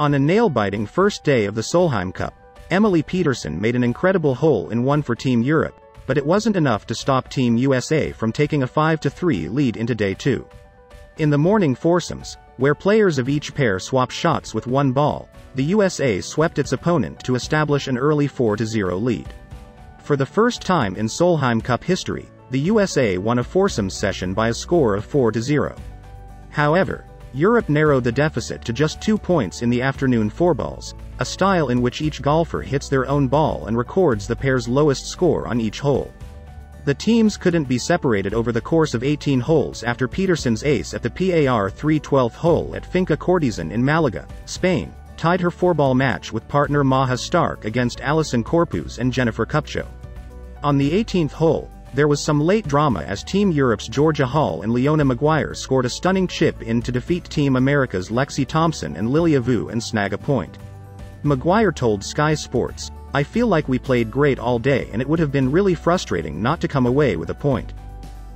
On a nail-biting first day of the Solheim Cup, Emily Pedersen made an incredible hole in one for Team Europe, but it wasn't enough to stop Team USA from taking a 5-3 lead into day 2. In the morning foursomes, where players of each pair swap shots with one ball, the USA swept its opponent to establish an early 4-0 lead. For the first time in Solheim Cup history, the USA won a foursomes session by a score of 4-0. However, Europe narrowed the deficit to just two points in the afternoon fourballs, a style in which each golfer hits their own ball and records the pair's lowest score on each hole. The teams couldn't be separated over the course of 18 holes after Pedersen's ace at the PAR 312th hole at Finca Cortesin in Malaga, Spain, tied her four-ball match with partner Maja Stark against Allisen Corpuz and Jennifer Kupcho. On the 18th hole, there was some late drama as Team Europe's Georgia Hall and Leona Maguire scored a stunning chip in to defeat Team America's Lexi Thompson and Lilia Vu and snag a point. Maguire told Sky Sports, I feel like we played great all day and it would have been really frustrating not to come away with a point.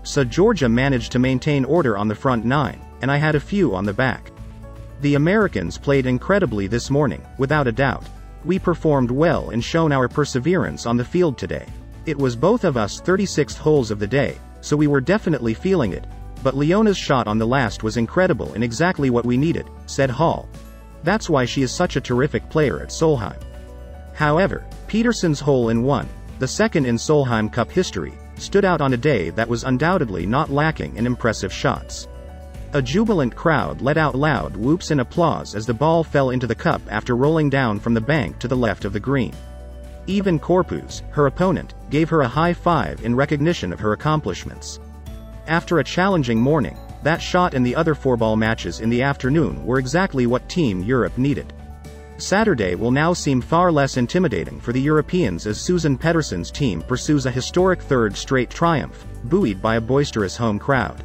So Georgia managed to maintain order on the front nine, and I had a few on the back. The Americans played incredibly this morning, without a doubt. We performed well and shown our perseverance on the field today. It was both of us 36th holes of the day, so we were definitely feeling it, but Leona's shot on the last was incredible and exactly what we needed, said Hall. That's why she is such a terrific player at Solheim. However, Pedersen's hole-in-one, the second in Solheim Cup history, stood out on a day that was undoubtedly not lacking in impressive shots. A jubilant crowd let out loud whoops and applause as the ball fell into the cup after rolling down from the bank to the left of the green. Even Corpuz, her opponent, gave her a high five in recognition of her accomplishments. After a challenging morning, that shot and the other four-ball matches in the afternoon were exactly what Team Europe needed. Saturday will now seem far less intimidating for the Europeans as Suzann Pettersen's team pursues a historic third straight triumph, buoyed by a boisterous home crowd.